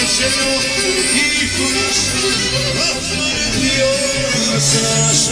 Senhor e cruz maravilhosas.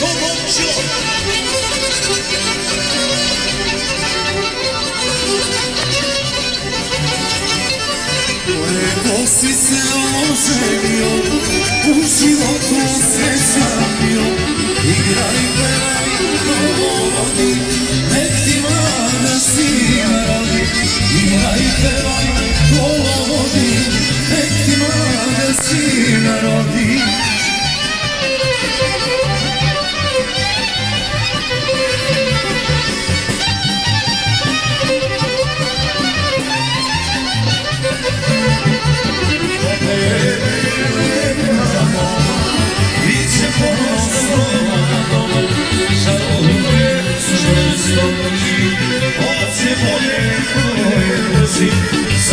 Com bom Reposição, Senhor, un giro con cesapio, y gran verano,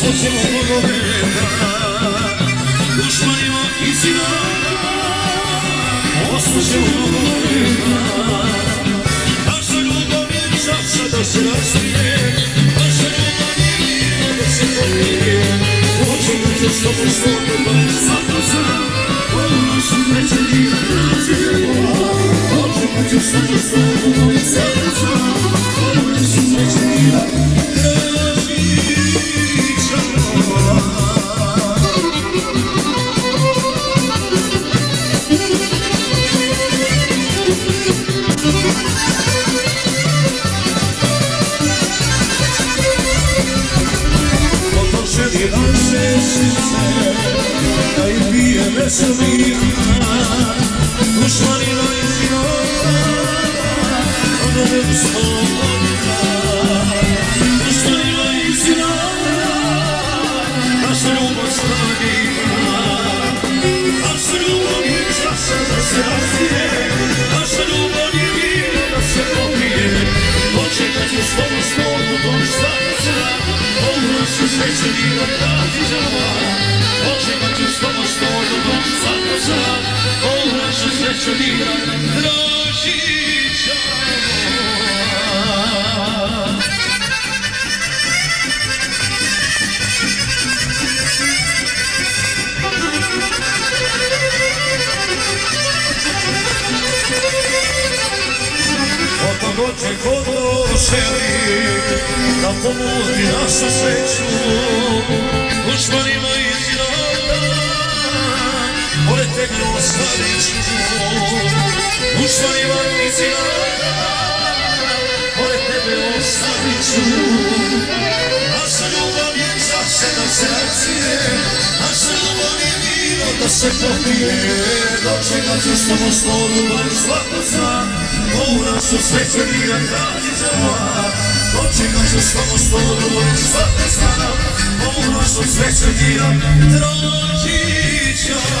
ostaćemo mnogo vremena. Dušmanima iz jada, ostaćemo mnogo vremena. Naša ljubav je časa da se razvije, naša ljubav je vino da se popije, hoćemo će s tobom slobodno, svako sam, ovo našu sreće dira razvije. Hoćemo će s tobom slobodno, svako sam, naša ljubav je vino da se popije, dočekat ću s tobom slobodom svaka srana, ovu našu sreću dira građana, dočekat ću s tobom slobodom svaka srana, ovu našu sreću dira Dražića. Dođe kod želi da pomudi našu sreću. Dušmanima iz rada pored tebe ostavit ću dušmanima iz rada pored tebe ostavit ću naša ljubav je čaša da se razvije naša ljubav je vino da se popije. Dočekat ću s tobom slobodan svako zna Ora susrećeni na kralji džava Očima ću samo stolu Svate stana Ora susrećeni na kralji džava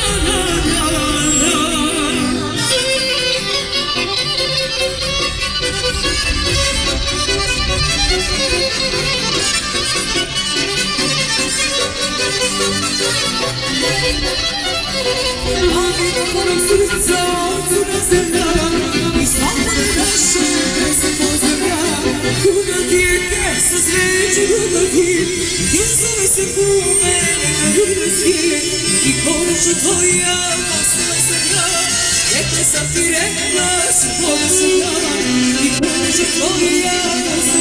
Sapire, la si può sapere, di quelle gioie non si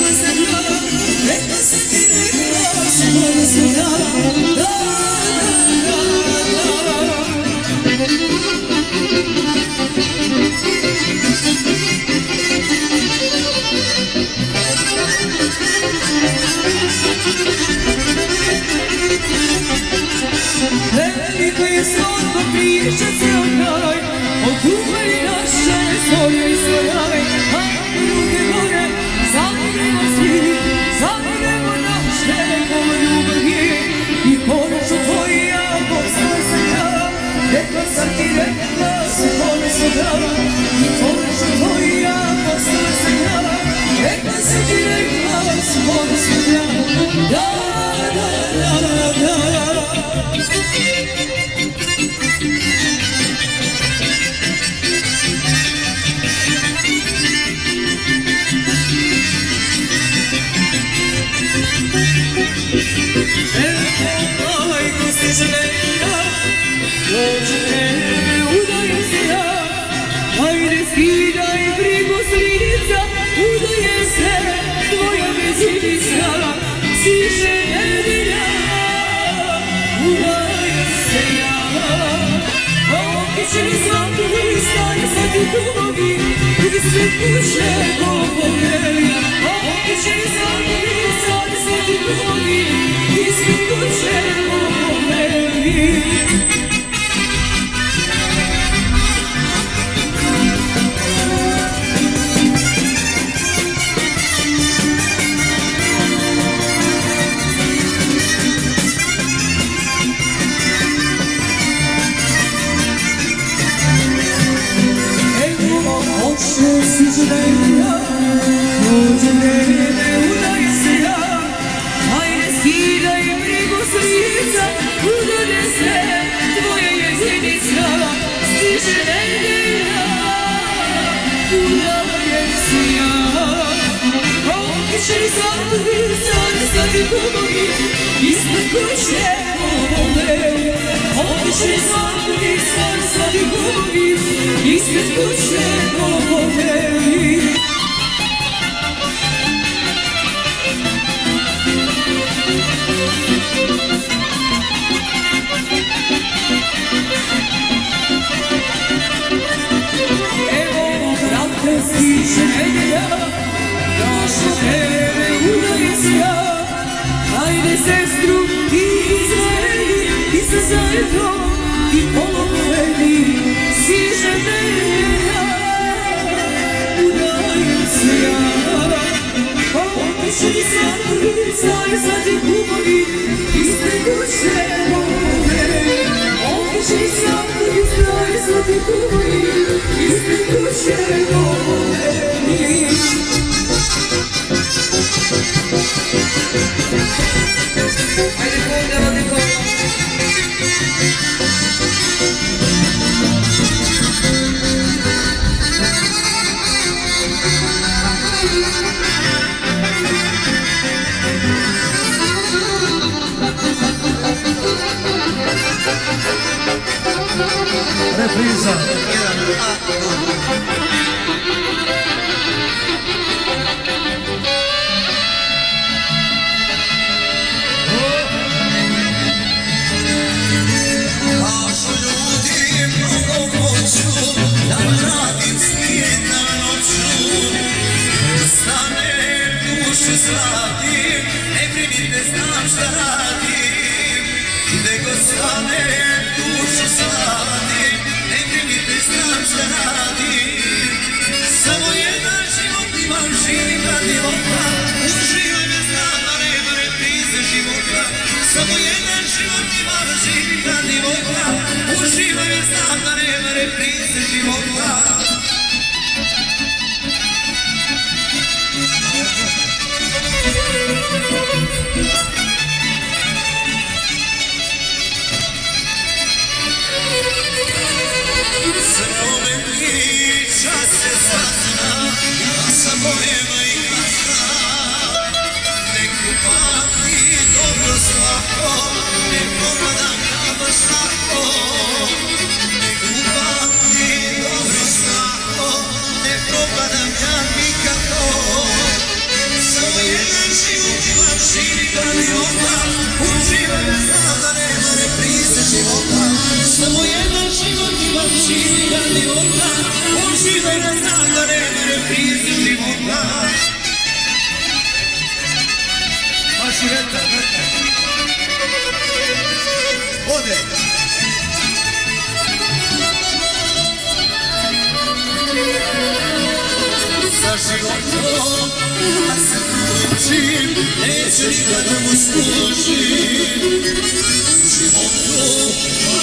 Torcu hoya basırsın yara Ekmesi direkt var Sırtmışe kopar, hop içeri sarkar. ljubi i svijet kuće poveli. Evo, brate, stiže nedjelja, naša tebe udajska. hajde, sestru, ti izvedi i se zajedno Thank you. to, ja se mučim, neću nikad da mu služim. Životu,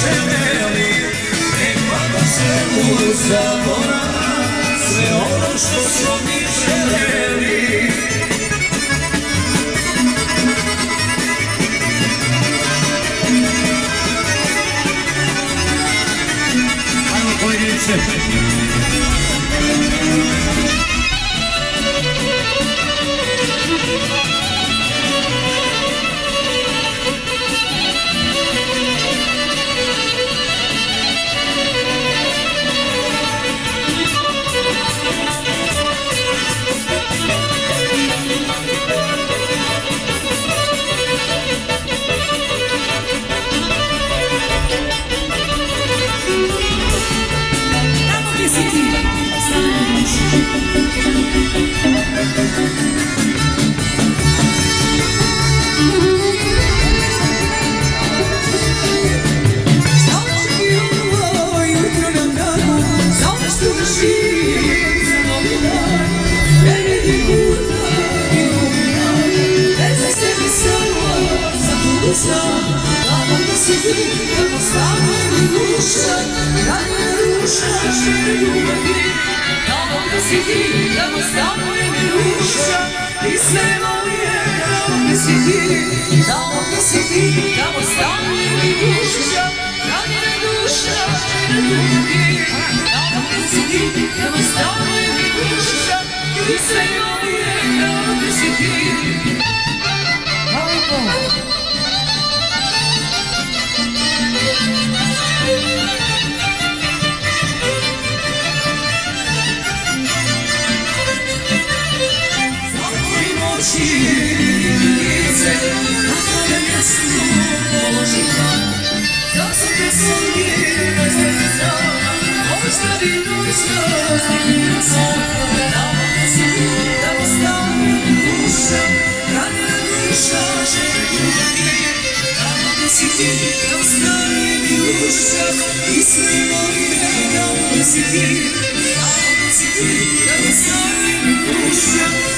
se meli, nema da se mu zabora, sve ono što smo mi želeli. Ajmo pojedince! ti, tamo gdje si ti, tamo stani mi duša, ranjena duša, ranjena ti, tamo gdje si ti, tamo stani mi duša, i sve joj je, tamo gdje si ti. Yeah.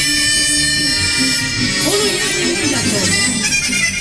この闇にだと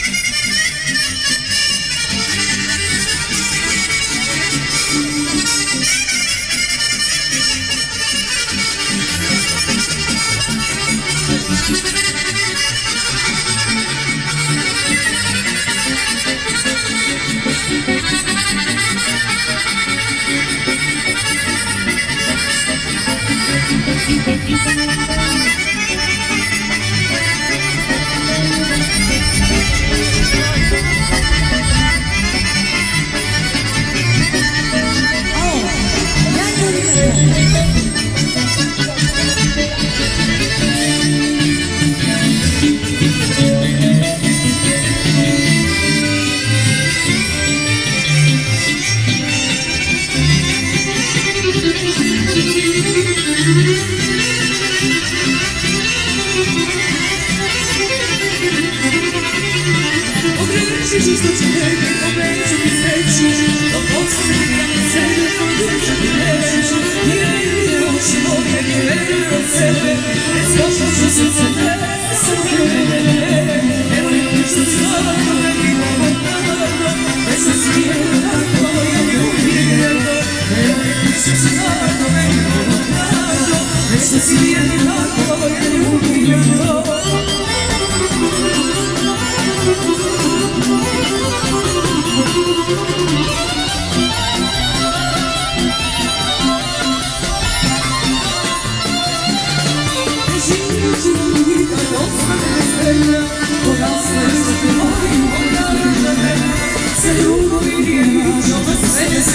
you.